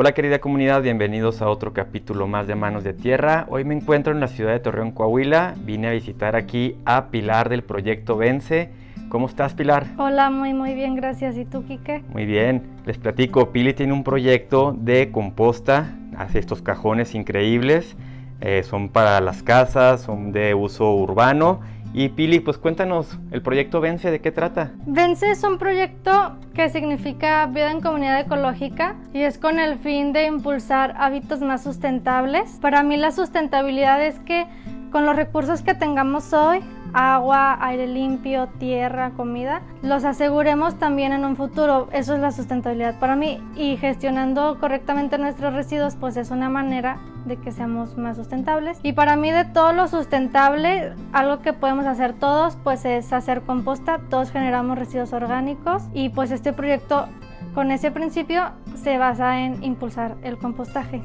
Hola querida comunidad, bienvenidos a otro capítulo más de Manos de Tierra. Hoy me encuentro en la ciudad de Torreón, Coahuila. Vine a visitar aquí a Pilar del proyecto Vence. ¿Cómo estás, Pilar? Hola, muy muy bien, gracias. ¿Y tú, Quique? Muy bien. Les platico, Pili tiene un proyecto de composta, hace estos cajones increíbles. Eh, son para las casas, son de uso urbano y Pili, pues cuéntanos, ¿el proyecto Vence de qué trata? Vence es un proyecto que significa vida en comunidad ecológica y es con el fin de impulsar hábitos más sustentables. Para mí la sustentabilidad es que con los recursos que tengamos hoy, agua, aire limpio, tierra, comida, los aseguremos también en un futuro. Eso es la sustentabilidad para mí y gestionando correctamente nuestros residuos pues es una manera de que seamos más sustentables. Y para mí de todo lo sustentable, algo que podemos hacer todos pues es hacer composta, todos generamos residuos orgánicos y pues este proyecto con ese principio se basa en impulsar el compostaje.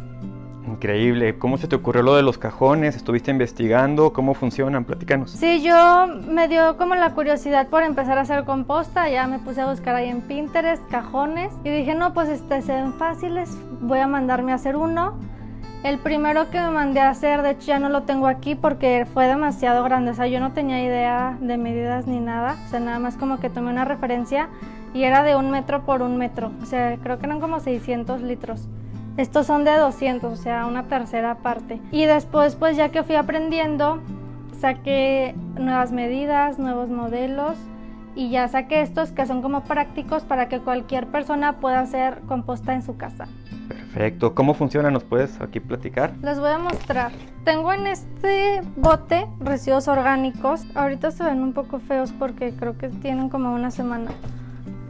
Increíble. ¿Cómo se te ocurrió lo de los cajones? ¿Estuviste investigando? ¿Cómo funcionan? Platícanos. Sí, yo me dio como la curiosidad por empezar a hacer composta. Ya me puse a buscar ahí en Pinterest cajones y dije, no, pues este, se fáciles. Voy a mandarme a hacer uno. El primero que me mandé a hacer, de hecho ya no lo tengo aquí porque fue demasiado grande. O sea, yo no tenía idea de medidas ni nada. O sea, nada más como que tomé una referencia y era de un metro por un metro. O sea, creo que eran como 600 litros. Estos son de 200, o sea, una tercera parte. Y después, pues ya que fui aprendiendo, saqué nuevas medidas, nuevos modelos y ya saqué estos que son como prácticos para que cualquier persona pueda hacer composta en su casa. Perfecto. ¿Cómo funciona? ¿Nos puedes aquí platicar? Les voy a mostrar. Tengo en este bote residuos orgánicos. Ahorita se ven un poco feos porque creo que tienen como una semana.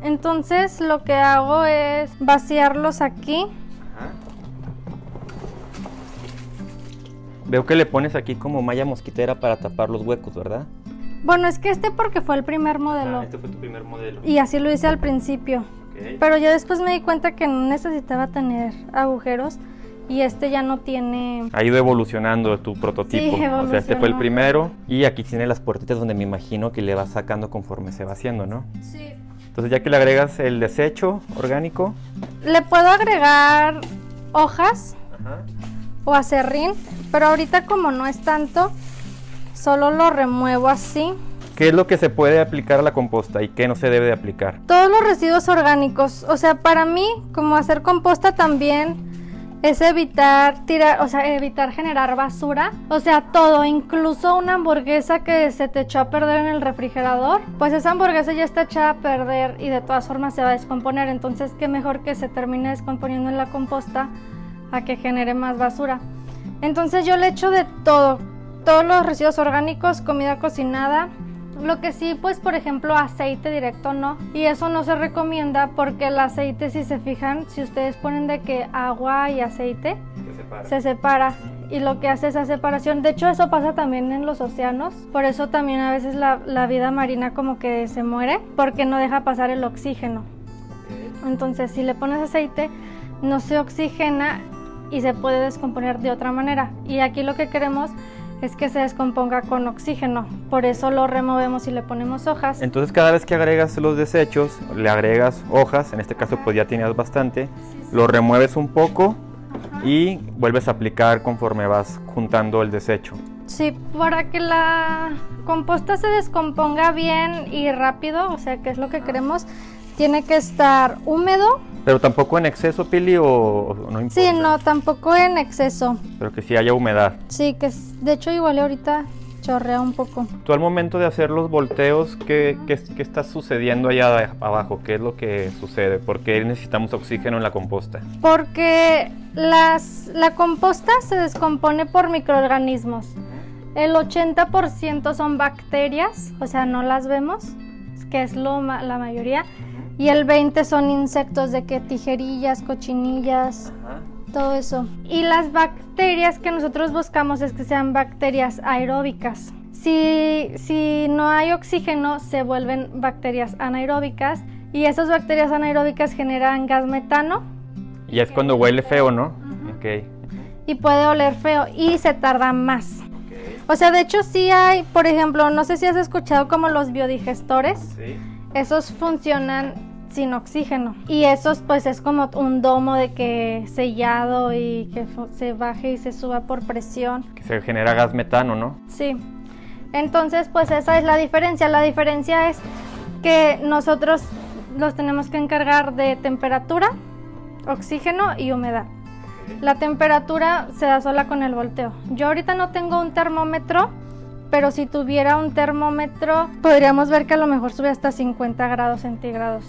Entonces lo que hago es vaciarlos aquí Veo que le pones aquí como malla mosquitera para tapar los huecos, ¿verdad? Bueno, es que este porque fue el primer modelo. Ah, este fue tu primer modelo. Y así lo hice al principio. Pero ya después me di cuenta que no necesitaba tener agujeros y este ya no tiene... Ha ido evolucionando tu prototipo. Sí, o sea, este fue el primero y aquí tiene las puertitas donde me imagino que le vas sacando conforme se va haciendo, ¿no? Sí. Entonces ya que le agregas el desecho orgánico... Le puedo agregar hojas o acerrín, pero ahorita como no es tanto, solo lo remuevo así. ¿Qué es lo que se puede aplicar a la composta y qué no se debe de aplicar? Todos los residuos orgánicos. O sea, para mí, como hacer composta también es evitar tirar, o sea, evitar generar basura. O sea, todo, incluso una hamburguesa que se te echó a perder en el refrigerador, pues esa hamburguesa ya está echada a perder y de todas formas se va a descomponer. Entonces, qué mejor que se termine descomponiendo en la composta a que genere más basura. Entonces yo le echo de todo, todos los residuos orgánicos, comida cocinada, lo que sí, pues por ejemplo aceite directo no. Y eso no se recomienda porque el aceite, si se fijan, si ustedes ponen de que agua y aceite, se separa. Y lo que hace esa separación, de hecho eso pasa también en los océanos, por eso también a veces la, la vida marina como que se muere, porque no deja pasar el oxígeno. Entonces si le pones aceite, no se oxigena y se puede descomponer de otra manera. Y aquí lo que queremos es que se descomponga con oxígeno. Por eso lo removemos y le ponemos hojas. Entonces cada vez que agregas los desechos, le agregas hojas, en este caso pues ya tenías bastante, lo remueves un poco y vuelves a aplicar conforme vas juntando el desecho. Sí, para que la composta se descomponga bien y rápido, o sea que es lo que queremos, tiene que estar húmedo. Pero tampoco en exceso, Pili, o, no importa. Sí, no, tampoco en exceso. Pero que sí haya humedad. Sí, que de hecho igual ahorita chorrea un poco. Tú al momento de hacer los volteos, ¿qué, qué, qué está sucediendo allá abajo? ¿Qué es lo que sucede? ¿Por qué necesitamos oxígeno en la composta? Porque las, la composta se descompone por microorganismos. El 80% son bacterias, o sea, no las vemos, que es lo, la mayoría y el 20 son insectos de que tijerillas, cochinillas, todo eso. Y las bacterias que nosotros buscamos es que sean bacterias aeróbicas. Si, si no hay oxígeno, se vuelven bacterias anaeróbicas y esas bacterias anaeróbicas generan gas metano. Y es cuando huele feo, ¿no? Okay. Y puede oler feo y se tarda más. O sea, de hecho sí hay, por ejemplo, no sé si has escuchado como los biodigestores. Sí esos funcionan sin oxígeno. Y eso pues es como un domo de que sellado y que se baje y se suba por presión. Que se genera gas metano, ¿no? Sí. Entonces pues esa es la diferencia. La diferencia es que nosotros los tenemos que encargar de temperatura, oxígeno y humedad. La temperatura se da sola con el volteo. Yo ahorita no tengo un termómetro, pero si tuviera un termómetro podríamos ver que a lo mejor sube hasta 50 grados centígrados.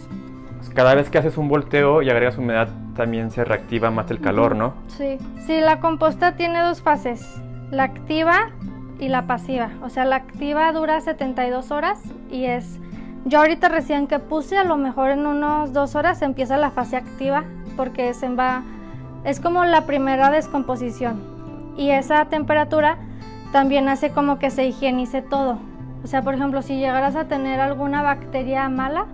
Pues cada vez que haces un volteo y agregas humedad también se reactiva más el calor, ¿no? Sí. Sí, la composta tiene dos fases, la activa y la pasiva. O sea, la activa dura 72 horas y es... Yo ahorita recién que puse, a lo mejor en unos dos horas empieza la fase activa porque se va es como la primera descomposición y esa temperatura también hace como que se higienice todo. O sea, por ejemplo, si llegaras a tener alguna bacteria mala,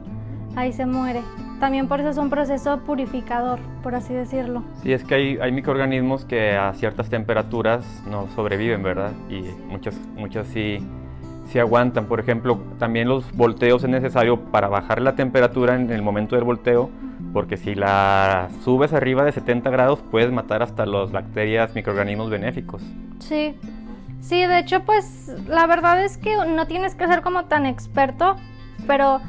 ahí se muere. También por eso es un proceso purificador, por así decirlo. Sí, es que hay, microorganismos que a ciertas temperaturas no sobreviven, ¿verdad? Y muchos, muchos sí, sí aguantan. Por ejemplo, también los volteos es necesario para bajar la temperatura en el momento del volteo porque si la subes arriba de 70 grados puedes matar hasta las bacterias, microorganismos benéficos. Sí, sí, de hecho pues la verdad es que no tienes que ser como tan experto, pero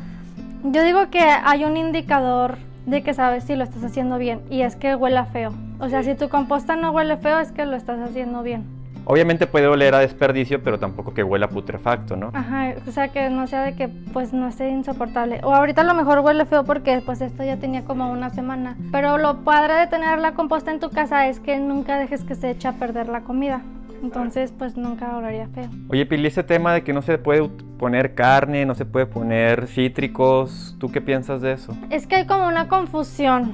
yo digo que hay un indicador de que sabes si lo estás haciendo bien y es que huela feo. O sea, si tu composta no huele feo es que lo estás haciendo bien. Obviamente puede oler a desperdicio, pero tampoco que huela putrefacto, ¿no? Ajá, o sea que no sea de que pues no esté insoportable. O ahorita a lo mejor huele feo porque pues esto ya tenía como una semana. Pero lo padre de tener la composta en tu casa es que nunca dejes que se eche a perder la comida. Entonces, pues nunca olería feo. Oye, Pili, ese tema de que no se puede poner carne, no se puede poner cítricos, ¿tú qué piensas de eso? Es que hay como una confusión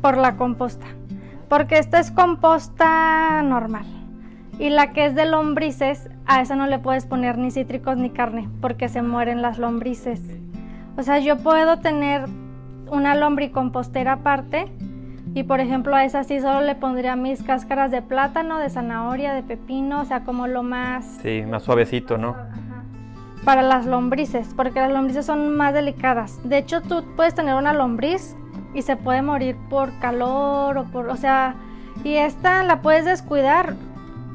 por la composta. Porque esta es composta normal. Y la que es de lombrices, a esa no le puedes poner ni cítricos ni carne, porque se mueren las lombrices. O sea, yo puedo tener una lombricompostera aparte y por ejemplo a esa sí solo le pondría mis cáscaras de plátano, de zanahoria, de pepino, o sea, como lo más... Sí, más suavecito, ¿no? Para las lombrices, porque las lombrices son más delicadas. De hecho, tú puedes tener una lombriz y se puede morir por calor o por... O sea, y esta la puedes descuidar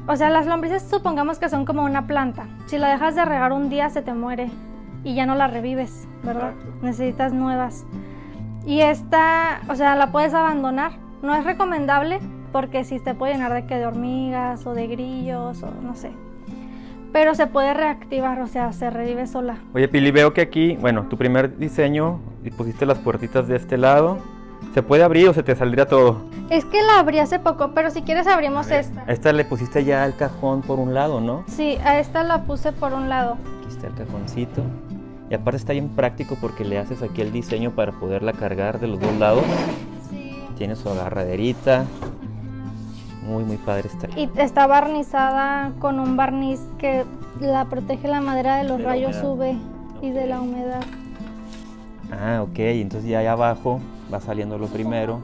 o sea, las lombrices supongamos que son como una planta. Si la dejas de regar un día se te muere y ya no la revives, ¿verdad? Necesitas nuevas. Y esta, o sea, la puedes abandonar. No es recomendable porque si te puede llenar de que de hormigas o de grillos o no sé. Pero se puede reactivar, o sea, se revive sola. Oye, Pili, veo que aquí, bueno, tu primer diseño, pusiste las puertitas de este lado ¿Se puede abrir o se te saldría todo? Es que la abrí hace poco, pero si quieres abrimos esta. A esta le pusiste ya el cajón por un lado, ¿no? Sí, a esta la puse por un lado. Aquí está el cajoncito. Y aparte está bien práctico porque le haces aquí el diseño para poderla cargar de los dos lados. Sí. Tiene su agarraderita. Muy, muy padre está. Y está barnizada con un barniz que la protege la madera de los rayos UV y de la humedad. Ah, ok. Entonces ya ahí abajo va saliendo lo primero.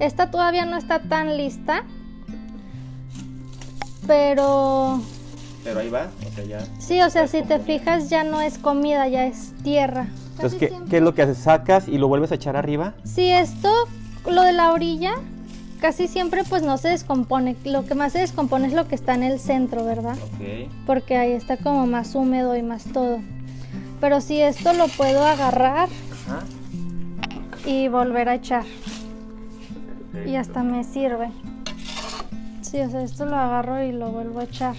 Esta todavía no está tan lista, pero... Pero ahí va, o sea, ya... Sí, o sea, si te fijas ya no es comida, ya es tierra. Entonces, ¿qué, ¿qué, es lo que haces? ¿Sacas y lo vuelves a echar arriba? Sí, esto, lo de la orilla, casi siempre pues no se descompone. Lo que más se descompone es lo que está en el centro, ¿verdad? Ok. Porque ahí está como más húmedo y más todo. Pero si esto lo puedo agarrar... Ajá y volver a echar. Y hasta me sirve. Sí, o sea, esto lo agarro y lo vuelvo a echar.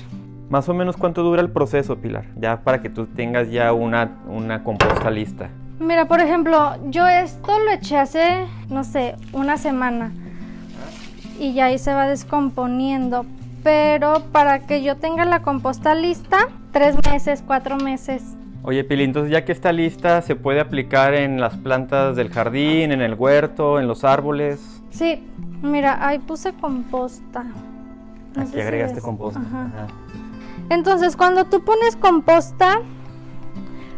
Más o menos cuánto dura el proceso, Pilar, ya para que tú tengas ya una, una composta lista. Mira, por ejemplo, yo esto lo eché hace, no sé, una semana. Y ya ahí se va descomponiendo. Pero para que yo tenga la composta lista, tres meses, cuatro meses. Oye, Pili, entonces ya que está lista, ¿se puede aplicar en las plantas del jardín, en el huerto, en los árboles? Sí, mira, ahí puse composta. Aquí agregaste composta. Entonces, cuando tú pones composta,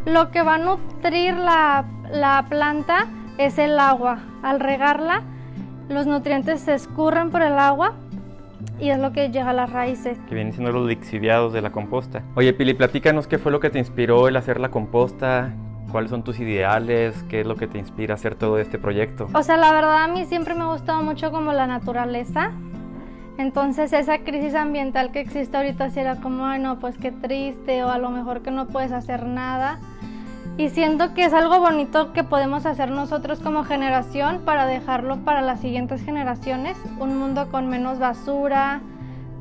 lo que va a nutrir la, la planta es el agua. Al regarla, los nutrientes se escurren por el agua y es lo que llega a las raíces. Que vienen siendo los lixiviados de la composta. Oye, Pili, platícanos qué fue lo que te inspiró el hacer la composta, ¿Cuáles son tus ideales? ¿Qué es lo que te inspira a hacer todo este proyecto? O sea, la verdad a mí siempre me ha gustado mucho como la naturaleza. Entonces esa crisis ambiental que existe ahorita si era como, ay no, pues qué triste o a lo mejor que no puedes hacer nada. Y siento que es algo bonito que podemos hacer nosotros como generación para dejarlo para las siguientes generaciones. Un mundo con menos basura,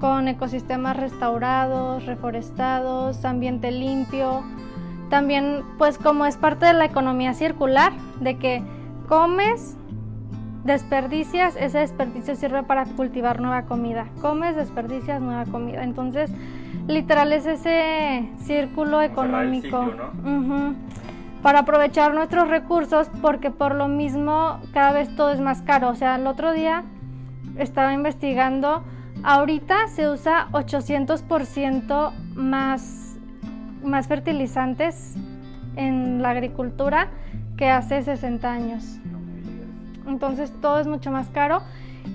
con ecosistemas restaurados, reforestados, ambiente limpio. También pues como es parte de la economía circular, de que comes, desperdicias, ese desperdicio sirve para cultivar nueva comida. Comes, desperdicias, nueva comida. Entonces, literal es ese círculo económico. Para aprovechar nuestros recursos, porque por lo mismo cada vez todo es más caro. O sea, el otro día estaba investigando, ahorita se usa 800% más, más fertilizantes en la agricultura que hace 60 años. Entonces todo es mucho más caro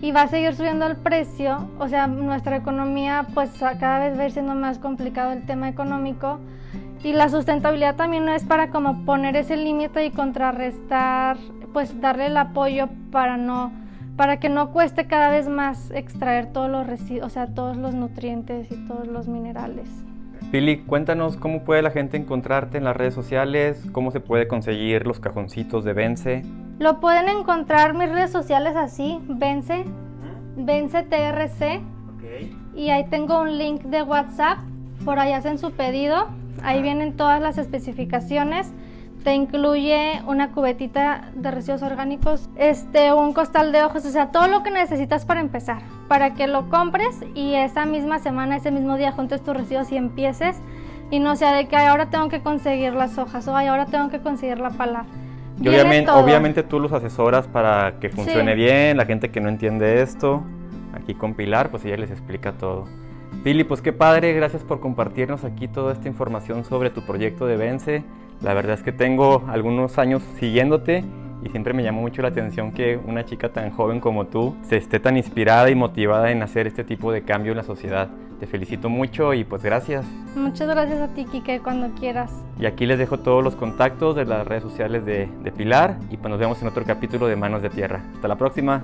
y va a seguir subiendo el precio. O sea, nuestra economía pues cada vez va a ir siendo más complicado el tema económico. Y la sustentabilidad también no es para como poner ese límite y contrarrestar, pues darle el apoyo para no para que no cueste cada vez más extraer todos los residuos, o sea, todos los nutrientes y todos los minerales. Pili, cuéntanos cómo puede la gente encontrarte en las redes sociales, cómo se puede conseguir los cajoncitos de Vence. Lo pueden encontrar en mis redes sociales así, Vence, Vence TRC. Y ahí tengo un link de WhatsApp, por ahí hacen su pedido, ahí vienen todas las especificaciones. Te incluye una cubetita de residuos orgánicos, este, un costal de ojos, o sea, todo lo que necesitas para empezar, para que lo compres y esa misma semana, ese mismo día juntes tus residuos y empieces y no sea de que ahora tengo que conseguir las hojas o ahora tengo que conseguir la pala. Y obviamente, obviamente tú los asesoras para que funcione bien, la gente que no entiende esto, aquí con Pilar, pues ella les explica todo. Pili, pues qué padre, gracias por compartirnos aquí toda esta información sobre tu proyecto de Vence. La verdad es que tengo algunos años siguiéndote y siempre me llamó mucho la atención que una chica tan joven como tú se esté tan inspirada y motivada en hacer este tipo de cambio en la sociedad. Te felicito mucho y pues gracias. Muchas gracias a ti, Kike, cuando quieras. Y aquí les dejo todos los contactos de las redes sociales de, de Pilar y pues nos vemos en otro capítulo de Manos de Tierra. Hasta la próxima.